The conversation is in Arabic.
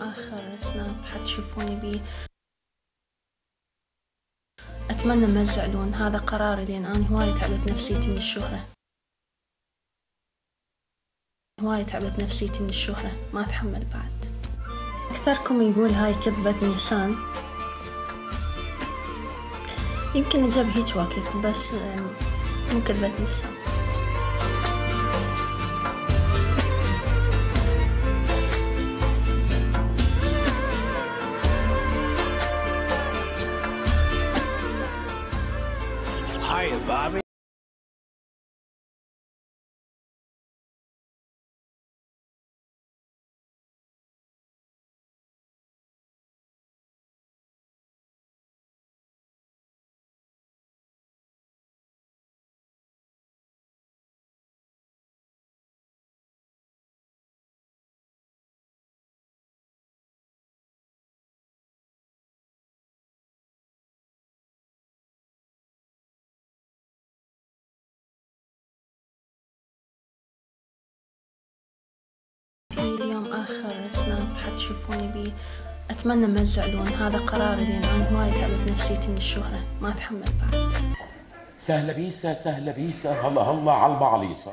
آخر سناب حتشوفوني بيه أتمنى ما تزعلون هذا قراري لأن أنا هواية تعبت نفسيتي من الشهرة. هواية تعبت نفسيتي من الشهرة ما أتحمل بعد. أكثركم يقول هاي كذبة نيسان يمكن أجاب هيك وقت بس مو كذبة نيسان are you, Bobby? آخر سناب حتشوفوني بيه أتمنى ما تزعلون. هذا قراري لأن أنا هواية تعبت نفسيتي من الشهرة. ما أتحمل بعد. سهلة بيسا سهلة بيسا. هلا هلا على البعليصة